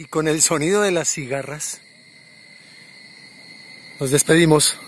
y con el sonido de las cigarras, nos despedimos.